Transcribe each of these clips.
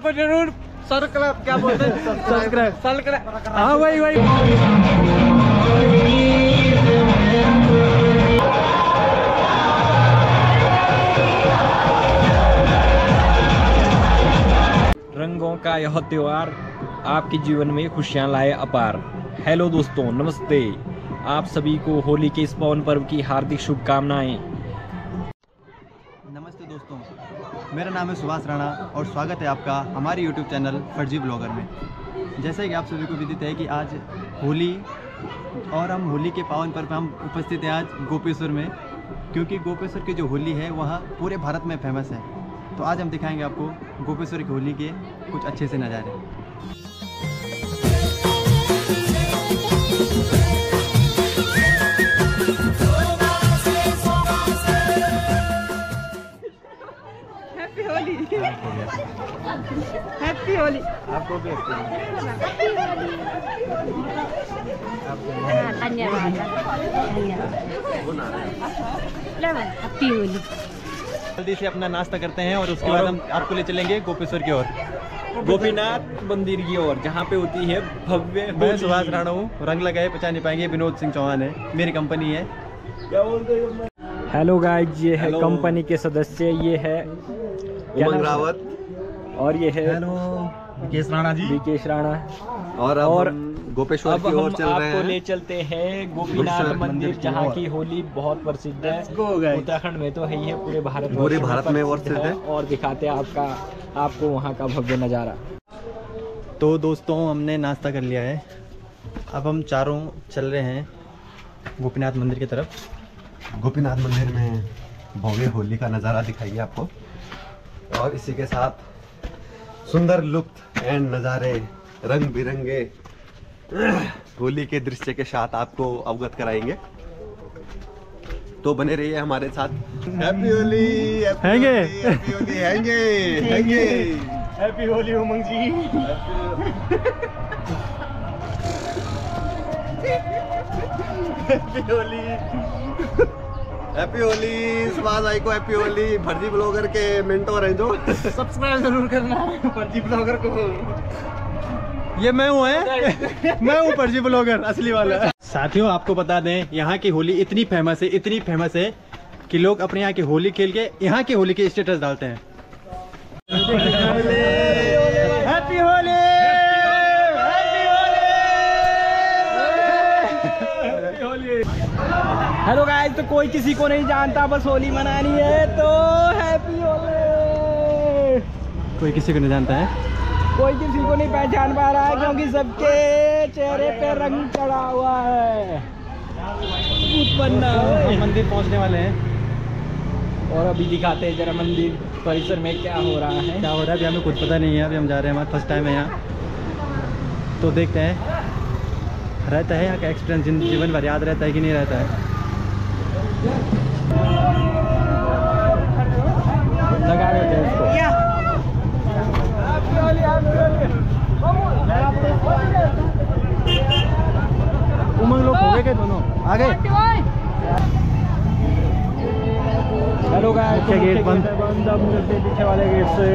को ज़रूर सब्सक्राइब क्या बोलते हैं? सब्सक्राइब सब्सक्राइब हाँ वही वही। रंगों का यह त्योहार आपके जीवन में खुशियाँ लाए अपार। हेलो दोस्तों नमस्ते। आप सभी को होली के इस पावन पर्व की हार्दिक शुभकामनाएँ। मेरा नाम है सुभाष राणा और स्वागत है आपका हमारे यूट्यूब चैनल फर्जी ब्लॉगर में। जैसे कि आप सभी को विदित है कि आज होली और हम होली के पावन पर्व पे हम उपस्थित हैं आज गोपेश्वर में, क्योंकि गोपेश्वर की जो होली है, वह पूरे भारत में फ़ेमस है। तो आज हम दिखाएँगे आपको गोपेश्वर की होली के कुछ अच्छे से नज़ारे। होली हैप्पी होली आपको भी धन्यवाद धन्यवाद। हैप्पी होली जल्दी से अपना नाश्ता करते हैं और उसके बाद हम आपको ले चलेंगे गोपेश्वर की ओर। गोपीनाथ मंदिर की ओर जहाँ पे होती है भव्य मैं सुभाष राणा हूँ रंग लगाए पहचान नहीं पाएँगे। विनोद सिंह चौहान है मेरी कंपनी है। हेलो गाइस ये है हेलो। कंपनी के सदस्य ये है उमंग रावत। और ये है हेलो विकेश राणा जी। विकेश राणा। और अब और गोपेश्वर अब की ओर चल रहे आपको ले चलते हैं गोपीनाथ मंदिर जहाँ की होली बहुत प्रसिद्ध है। उत्तराखंड में तो है ही है पूरे भारत पूरे भारत में प्रसिद्ध प्रसिद्ध है। और दिखाते हैं आपका आपको वहाँ का भव्य नज़ारा। तो दोस्तों हमने नाश्ता कर लिया है। अब हम चारों चल रहे हैं गोपीनाथ मंदिर की तरफ़। गोपीनाथ मंदिर में भव्य होली का नज़ारा दिखाइए आपको। और इसी के साथ सुंदर लुप्त एंड नज़ारे रंग बिरंगे होली के दृश्य के साथ आपको अवगत कराएँगे। तो बने रहिए हमारे साथ। हैप्पी होली हैंगे? हैप्पी होली हैंगे? हैंगे। Happy Holi Umang ji. Happy Holi happy Holi Subhash भाई को हैप्पी होली फर्जी ब्लॉगर के मेंटोर हैं जो सब्सक्राइब ज़रूर करना। फर्जी ब्लॉगर को ये मैं हूँ मैं हूँ फर्जी ब्लॉगर असली वाला। साथियों आपको बता दें यहाँ की होली इतनी फ़ेमस है इतनी फ़ेमस है कि लोग अपने यहाँ की होली खेल के यहाँ की होली के स्टेटस डालते हैं। कोई किसी को नहीं जानता बस होली मनानी है तो हैप्पी होली। कोई किसी को नहीं जानता है? कोई किसी को नहीं पहचान पा रहा है क्योंकि सबके चेहरे पे रंग चढ़ा हुआ है। उत्पन्न। मंदिर पहुँचने वाले हैं। और अभी दिखाते हैं जरा मंदिर परिसर में क्या हो रहा है। क्या हो रहा है? अभी हमें कुछ पता नहीं है अभी हम जा रहे हैं हमारा फ़र्स्ट टाइम है यहाँ। तो देखते हैं रहता है यहाँ का एक्सपीरियंस जीवन भर याद रहता है कि नहीं रहता है? लगा देते हैं इसको उमंग लोग हो गए क्या दोनों? आ गए? हेलो गाइस पीछे गेट बंद। बंद अब हैं पीछे वाले गेट से।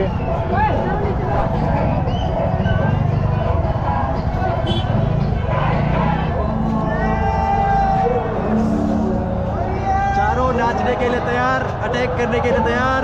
चारों नाचने के लिए तैयार अटैक करने के लिए तैयार।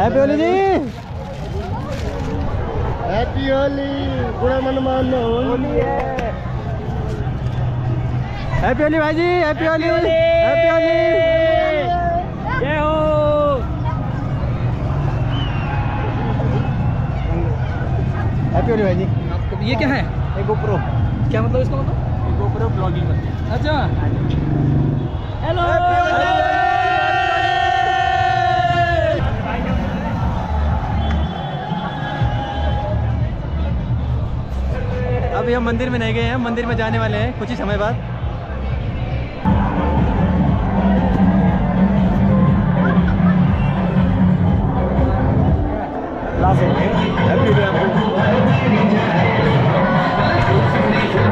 हैप्पी होली जी हैप्पी होली बुरा मन मानो होली है हैप्पी होली भाई जी happy Holi happy Holi happy Holi भाई जी? आपको ये क्या है? एक गोप्रो क्या मतलब इसका मतलब? एक गोप्रो ब्लॉगिंग अच्छा। हेलो अभी हम मंदिर में नहीं गए हैं मंदिर में जाने वाले हैं कुछ ही समय बाद। Last Thank you.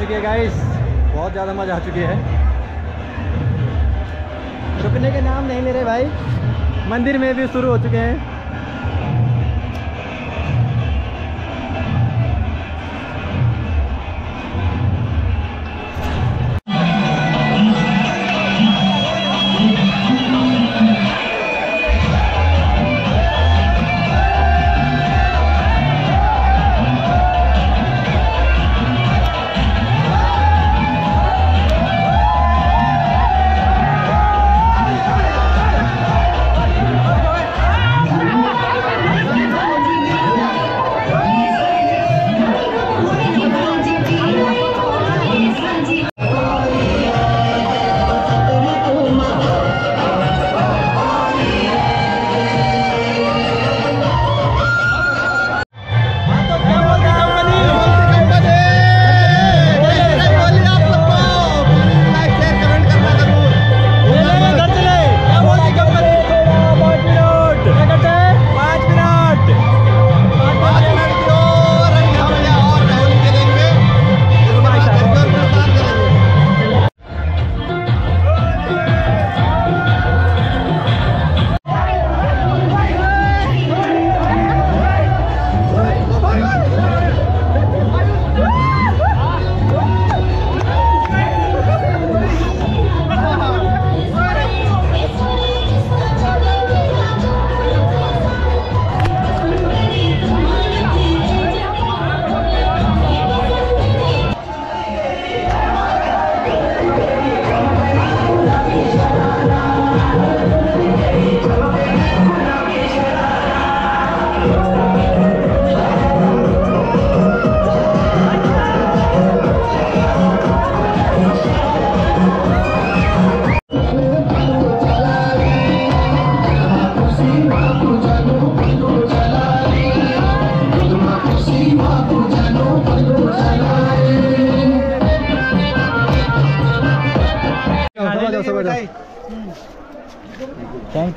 गाइस बहुत ज़्यादा मज़ा आ चुकी है। रुकने के नाम नहीं ले रहे भाई। मंदिर में भी शुरू हो चुके हैं।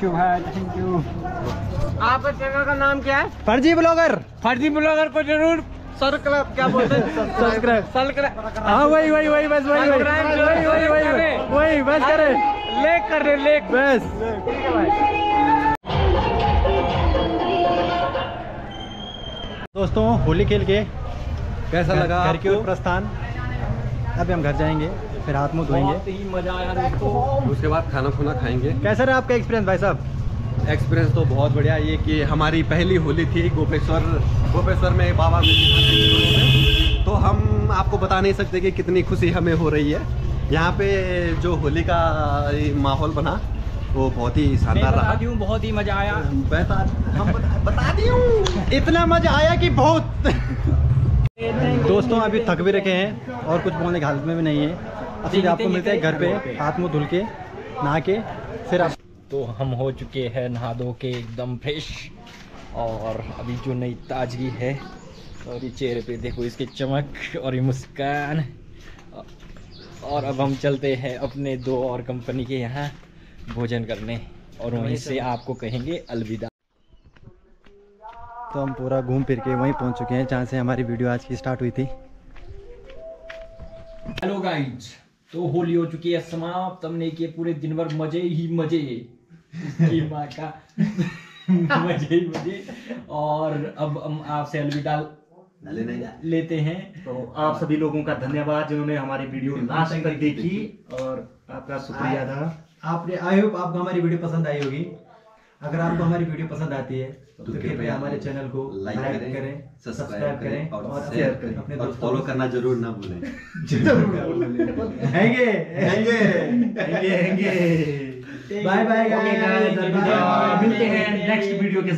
थैंक यू भाई थैंक यू आपका चैनल का नाम क्या है? फर्जी ब्लॉगर। फर्जी ब्लॉगर को ज़रूर सब्सक्राइब क्या बोलते हैं? सब्सक्राइब सब्सक्राइब हाँ वही वही वही बस वही वही। वही वही वही वही बस करे। लेक कर रहे लेक बस। दोस्तों होली खेल के कैसा लगा घर की प्रस्थान? अभी हम घर जाएँगे। फिर हाथ मुँह धोएँगे। बहुत मज़ा आया दोस्तों। उसके बाद खाना खुना खाएँगे। कैसा रहा आपका एक्सपीरियंस भाई साहब? एक्सपीरियंस तो बहुत बढ़िया ये कि हमारी पहली होली थी गोपेश्वर गोपेश्वर में बाबा में। तो हम आपको बता नहीं सकते कि कितनी खुशी हमें हो रही है। यहाँ पे जो होली का माहौल बना वो बहुत ही शानदार रहा। दूँ बहुत ही मज़ा आया। बता हम बता, बता दी हूँ इतना मज़ा आया कि बहुत। दोस्तों अभी थक भी रखे हैं और कुछ बोलने की हालत में भी नहीं है। सीधे आपको मिलते हैं घर पे हाथ मुँह धुल के नहा के फिर आप तो हम हो चुके हैं नहा धो के एकदम फ्रेश और अभी जो नई ताजगी है और ये चेहरे पे देखो इसकी चमक और ये मुस्कान। और अब हम चलते हैं अपने दो और कंपनी के यहाँ भोजन करने और वहीं से आपको कहेंगे अलविदा। तो हम पूरा घूम फिर के वहीं पहुँच चुके हैं जहाँ से हमारी वीडियो आज की स्टार्ट हुई थी। हेलो गाइज़ तो होली हो चुकी है समाप्त। हमने किए पूरे दिन भर मज़े ही मज़े। माँ का मज़े ही मज़े। और अब हम आपसे अलविदा लेते हैं। तो आप सभी लोगों का धन्यवाद जिन्होंने हमारी वीडियो लास्ट तक देखी और आपका शुक्रिया था। आपने आई होप आपको हमारी वीडियो पसंद आई होगी। अगर आपको हमारी वीडियो पसंद आती है तो कृपया हमारे चैनल को लाइक करें, करें सब्सक्राइब करें और शेयर करें। अपने और फॉलो करना ज़रूर ना भूलें। हैंगे? हैंगे। हैंगे हैंगे। बाय बाय गाइस मिलते हैं नेक्स्ट वीडियो के